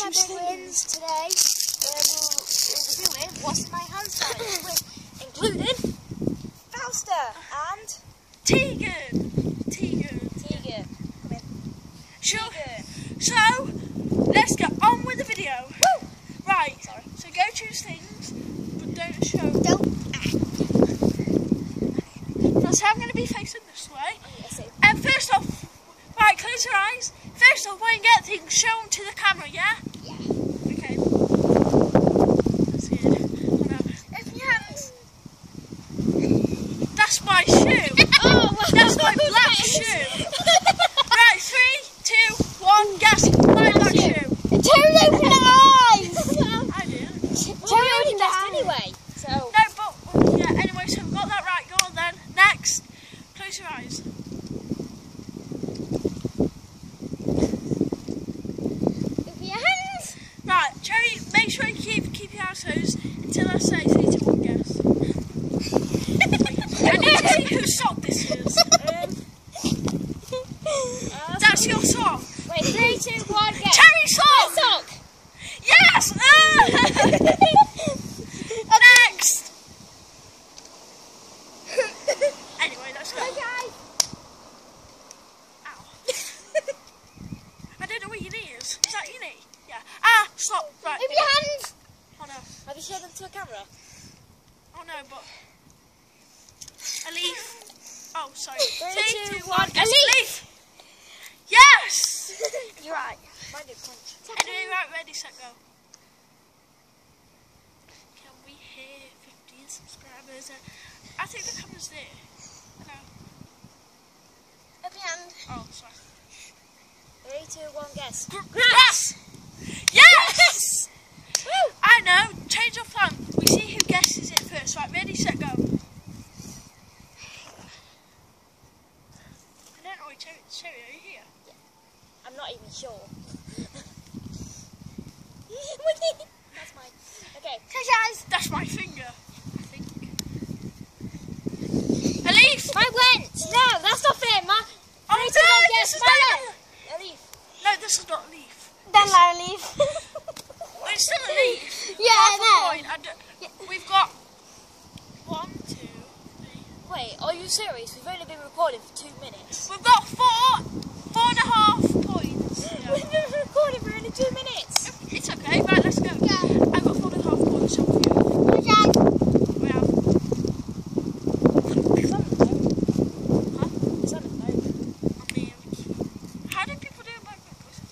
big today. Uh, we'll, doing what's my hands challenge, with, including Fausta and Tegan. Tegan. Tiger. Come in. Sure. Tiger. So, let's get on with the video. Woo! Right. Sorry. So go choose things, but don't show. Don't. So I'm going to be facing this way. Oh, And first off, right, close your eyes. First off, when you get things, show them to the camera, yeah? Yeah. Okay. That's good. Oh, no. Open your hands. That's my shoe. Oh, well, That's my black shoe. Right, three, two, one, guess. My black shoe. Terry opened her eyes. I did. Terry opened her eyes. anyway. So. No, but yeah. Anyway, so we got that right. Go on then. Next, close your eyes. Open your hands. Right, Cherry. Make sure you keep keep your eyes closed until I say three, two, one, guess. I need to see whose sock this is. Uh, That's your sock. Wait, three, two, one, go. Cherry sock. sock. Yes. Next. Anyway, let's go. Okay. Ow. I don't know where your knee is. Is that your knee? Yeah. Ah, stop. Right. Open your hands. Oh no. Have you showed them to a camera? Oh no, but a leaf. Oh, sorry. Three, Three, two, two, one, one. a leaf. leaf. Yes. You're right. Mine did punch. Anyway, right, ready, set, go. Can we hit 15 subscribers? I think the camera's there. No. Open your hand. Oh, sorry. Three, two, one, guess. Grass. Yes. Woo! I know. Change of plan. We see who guesses it first. Right, ready, set, go. I don't know. Cherry, Cherry, are you here? I'm not even sure. That's mine. Okay. Your eyes. That's my finger. I think. A leaf. Mine went. No, that's not fair, Ma. Oh, Three, two, one, no, guess. This is not- A leaf. No, this is not a leaf. Then let a leaf. It's still a leaf. Yeah, I know. And we've got one, two, three. Wait, are you serious? We've only been recording for two minutes. We've got four, four and a half points. Yeah. We've been recording for only two minutes. It's okay. Right, let's go. Yeah. I've got four and a half points. So for you. Close your eyes. We have. It's on the phone. Huh? It's on the phone. I mean, how do people do it by voices?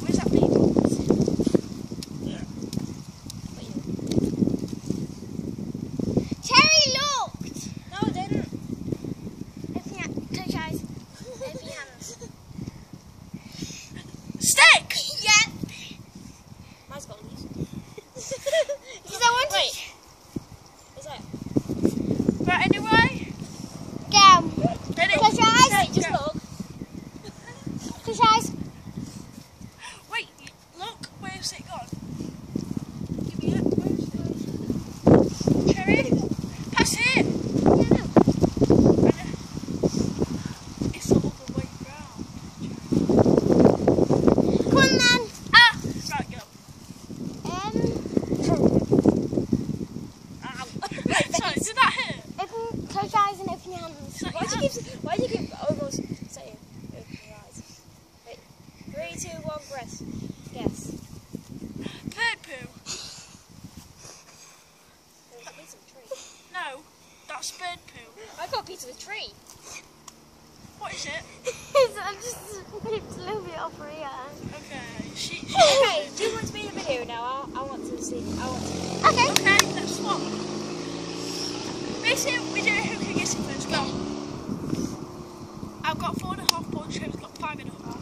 Where's that beat? Terry looked. No, I didn't. Open your, close your eyes. Open your hands. Stick. Yeah. Mine's got leaves. Is that one? Wait. Is that? Right. Anyway. Go. Ready? Close your eyes. Set, just go. look. Close your eyes. Wait. Look. Where's it gone? Give me it. Where's it? Cherry. Pass it. It's all the way round. Come on then. Ah! Right, go. Um, Ow. Sorry, did that hurt? open, close your eyes and open your hands. Shut Why your do you keep, why do you keep almost saying open your eyes? Wait. Three, two, one, press. Guess. Bird poo. There's a piece of a tree. No, that's bird poo. I got a piece of a tree. What is it? I'm just flipped a little bit off her ear. Okay, she. she Okay, do you want to be in the video now? I, I want to see. I want to. Okay. Okay, let's swap. Basically, we do it who can guess it first. Go. I've got four and a half points, Trevor's got five and a half.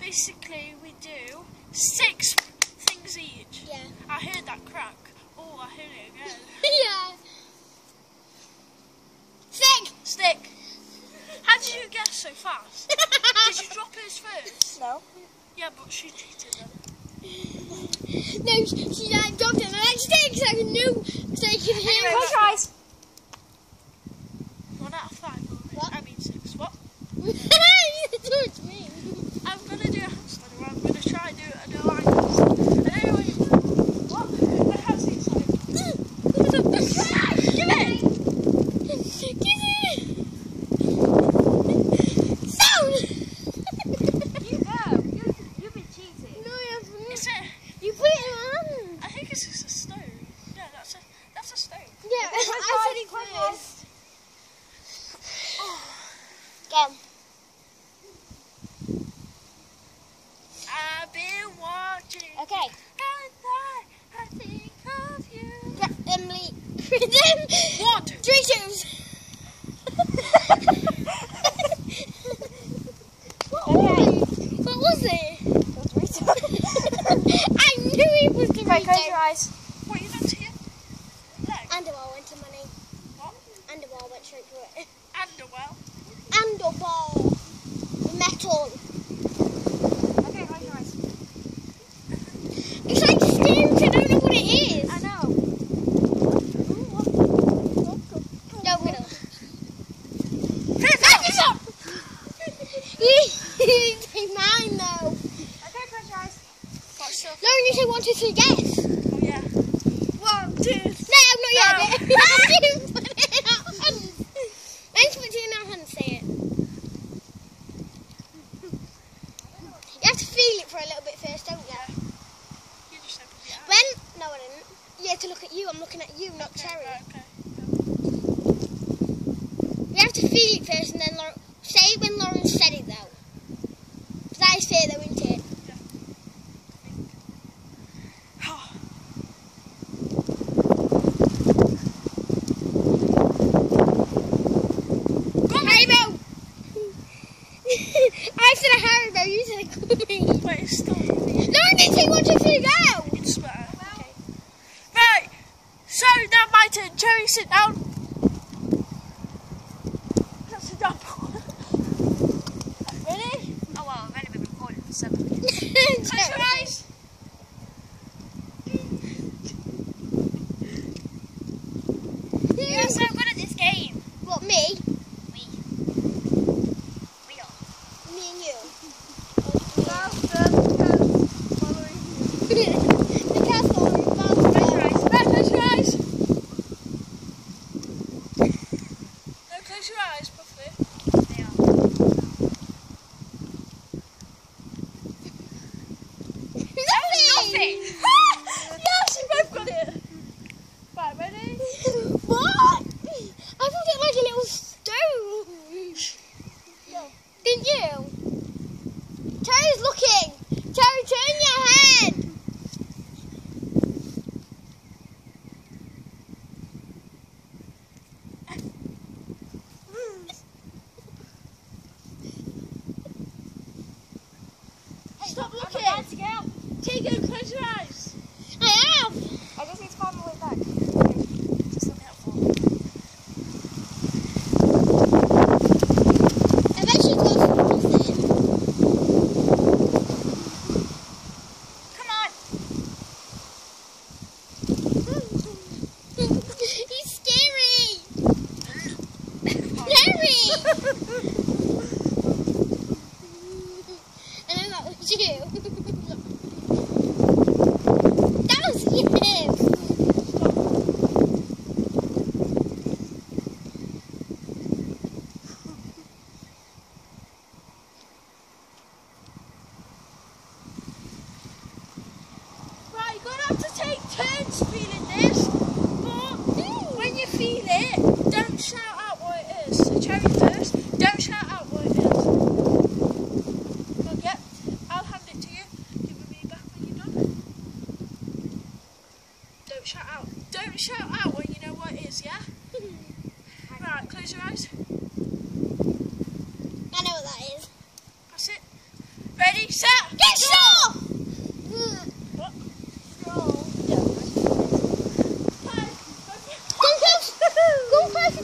Basically, we do six things each. Yeah. I heard that crack. Oh, I heard it again. yeah. Sick. Stick. How did you guess so fast? Did you drop hers first? No. Yeah, but she cheated then. No, she, uh, dropped it. And I stick so I knew so you could hear Anyway, it. Close. One out of five. What? I mean six. What? for them.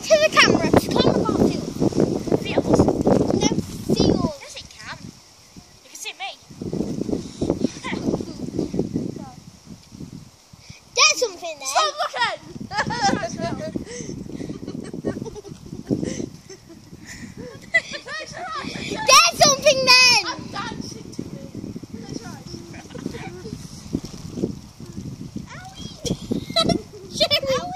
to the camera to climb the ball field. Fields? No, field. Yes, it can. You can see me. There's something there. Stop looking! There's something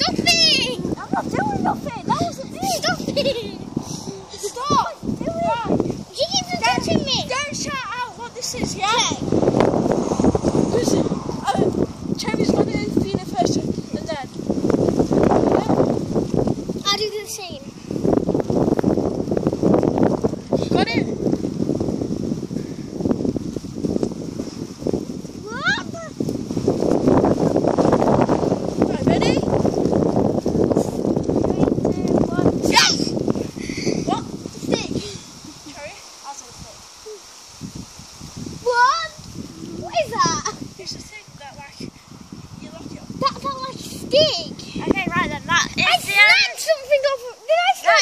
Stop it! I'm not doing nothing. That was a me. Stop it!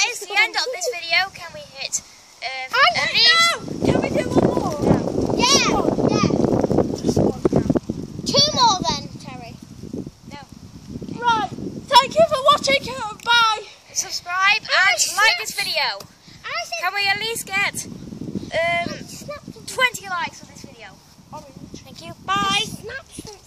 It's the end of this video. Can we hit... Uh,